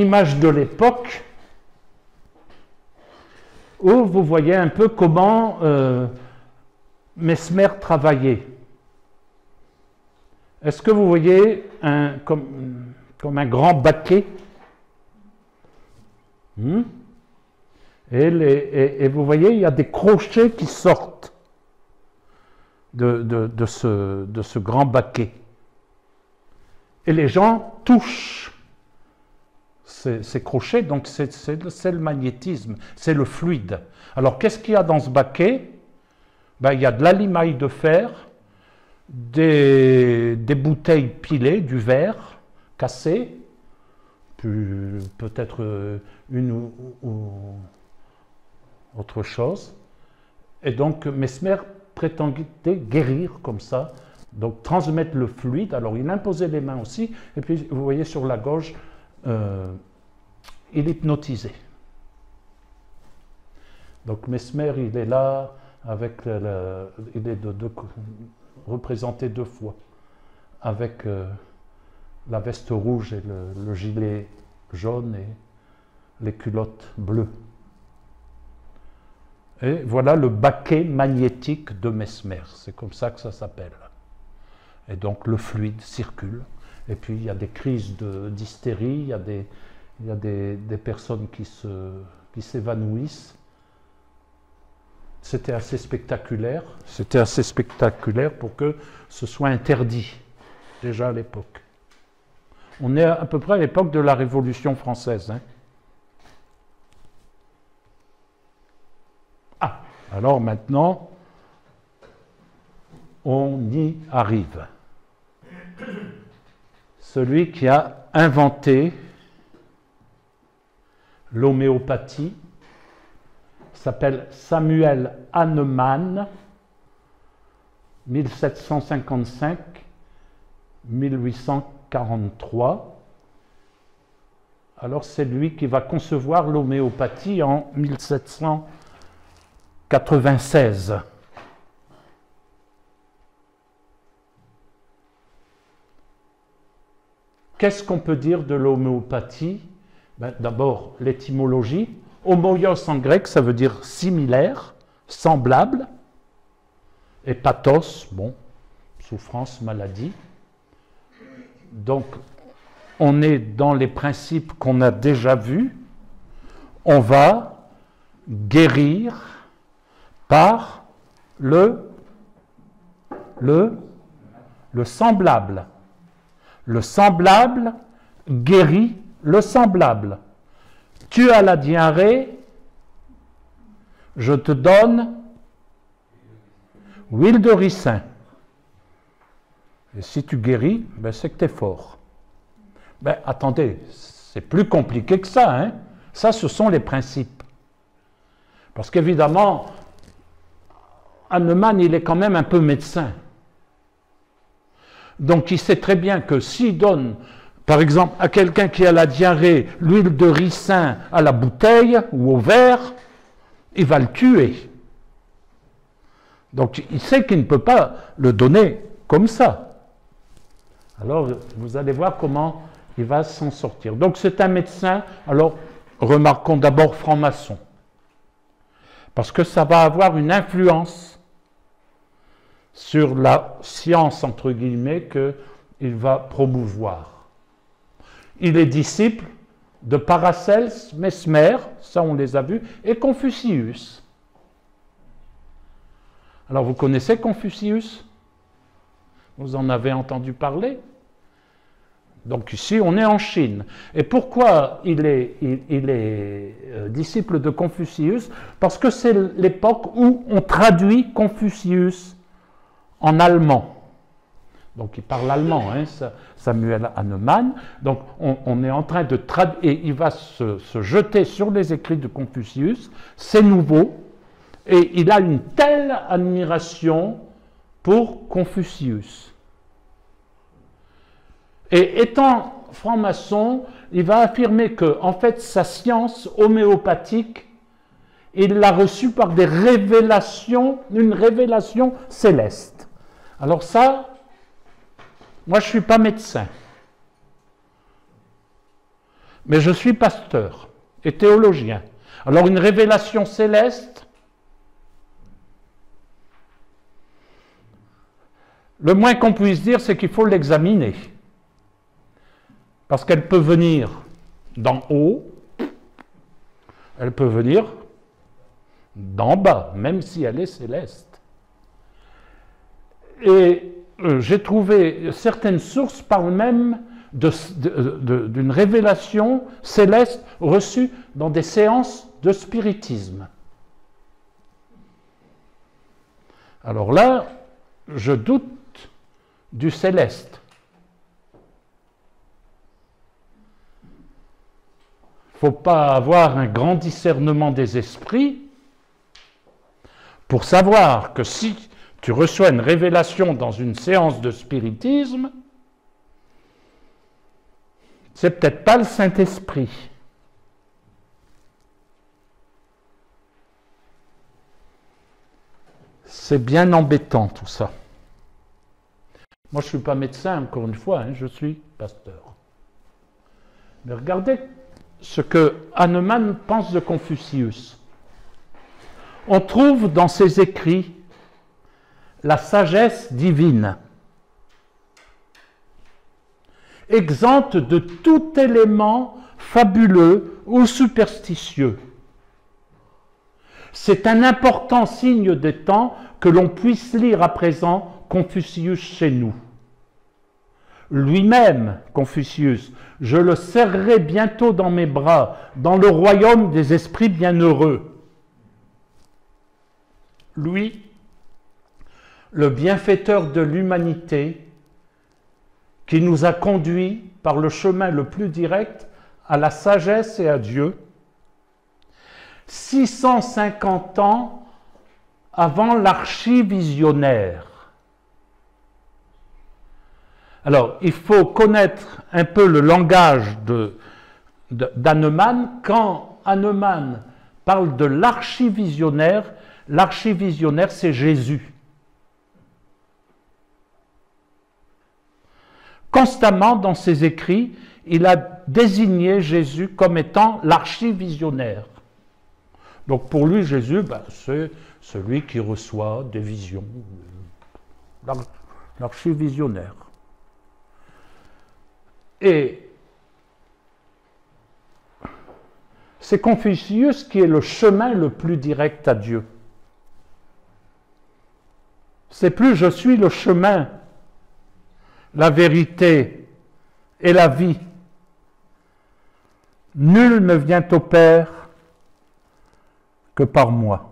image de l'époque où vous voyez un peu comment euh, Mesmer travaillait. Est-ce que vous voyez comme, un grand baquet? Hmm? et, vous voyez, il y a des crochets qui sortent de ce grand baquet. Et les gens touchent ces, crochets, donc c'est le magnétisme, c'est le fluide. Alors qu'est-ce qu'il y a dans ce baquet? Ben, Il y a de l'alimaille de fer, des, bouteilles pilées, du verre cassé, peut-être une ou, autre chose. Et donc Mesmer prétendait guérir comme ça, donc transmettre le fluide. Alors il imposait les mains aussi, et puis vous voyez sur la gauche, euh, il hypnotisait. Donc Mesmer, il est là, avec il est représenté deux fois, avec euh, la veste rouge et le, gilet jaune et les culottes bleues. Et voilà le baquet magnétique de Mesmer, c'est comme ça que ça s'appelle. Et donc le fluide circule, et puis il y a des crises d'hystérie, il y a des, il y a des, personnes qui s'évanouissent. C'était assez spectaculaire. C'était assez spectaculaire pour que ce soit interdit, déjà à l'époque. On est à peu près à l'époque de la Révolution française. Hein. Ah, alors maintenant, on y arrive. Celui qui a inventé l'homéopathie, s'appelle Samuel Hahnemann, 1755-1843. Alors c'est lui qui va concevoir l'homéopathie en 1796. Qu'est-ce qu'on peut dire de l'homéopathie? Ben, d'abord l'étymologie. Homoios en grec, ça veut dire similaire, semblable. Et pathos, bon, souffrance, maladie. Donc, on est dans les principes qu'on a déjà vus. On va guérir par le, le, le semblable. Le semblable guérit le semblable. Tu as la diarrhée, je te donne huile de ricin. Et si tu guéris, ben c'est que tu es fort. Ben attendez, c'est plus compliqué que ça. Hein ça, ce sont les principes. Parce qu'évidemment, Hahnemann, il est quand même un peu médecin. Donc il sait très bien que s'il donne par exemple, à quelqu'un qui a la diarrhée, l'huile de ricin à la bouteille ou au verre, il va le tuer. Donc il sait qu'il ne peut pas le donner comme ça. Alors vous allez voir comment il va s'en sortir. Donc c'est un médecin, alors remarquons d'abord franc-maçon, parce que ça va avoir une influence sur la science, entre guillemets, qu'il va promouvoir. Il est disciple de Paracels, Mesmer, ça on les a vus, et Confucius. Alors vous connaissez Confucius? Vous en avez entendu parler? Donc ici, on est en Chine. Et pourquoi il est, euh, disciple de Confucius? Parce que c'est l'époque où on traduit Confucius en allemand. Donc il parle allemand, hein, Samuel Hahnemann. Donc on, est en train de traduire, et il va se, jeter sur les écrits de Confucius, c'est nouveau, et il a une telle admiration pour Confucius. Et étant franc-maçon, il va affirmer que, en fait, sa science homéopathique, il l'a reçue par des révélations, une révélation céleste. Alors ça, moi, je ne suis pas médecin. Mais je suis pasteur et théologien. Alors une révélation céleste, le moins qu'on puisse dire, c'est qu'il faut l'examiner. Parce qu'elle peut venir d'en haut, elle peut venir d'en bas, même si elle est céleste. Et euh, j'ai trouvé certaines sources parlent même d'une révélation céleste reçue dans des séances de spiritisme. Alors là, je doute du céleste. Il ne faut pas avoir un grand discernement des esprits pour savoir que si tu reçois une révélation dans une séance de spiritisme, c'est peut-être pas le Saint-Esprit. C'est bien embêtant tout ça. Moi, je ne suis pas médecin, encore une fois, hein, je suis pasteur. Mais regardez ce que Hahnemann pense de Confucius. On trouve dans ses écrits la sagesse divine, exempte de tout élément fabuleux ou superstitieux. C'est un important signe des temps que l'on puisse lire à présent Confucius chez nous. Lui-même, Confucius, je le serrerai bientôt dans mes bras, dans le royaume des esprits bienheureux. Lui, le bienfaiteur de l'humanité, qui nous a conduits par le chemin le plus direct à la sagesse et à Dieu, 650 ans avant l'archivisionnaire. Alors, il faut connaître un peu le langage d'Hahnemann. Quand Hahnemann parle de l'archivisionnaire, l'archivisionnaire, c'est Jésus. Constamment dans ses écrits, il a désigné Jésus comme étant l'archivisionnaire. Donc pour lui, Jésus, ben, c'est celui qui reçoit des visions, l'archivisionnaire. Et c'est Confucius qui est le chemin le plus direct à Dieu. C'est plus je suis le chemin, la vérité et la vie. Nul ne vient au Père que par moi.